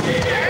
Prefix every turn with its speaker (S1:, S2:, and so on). S1: Get in here!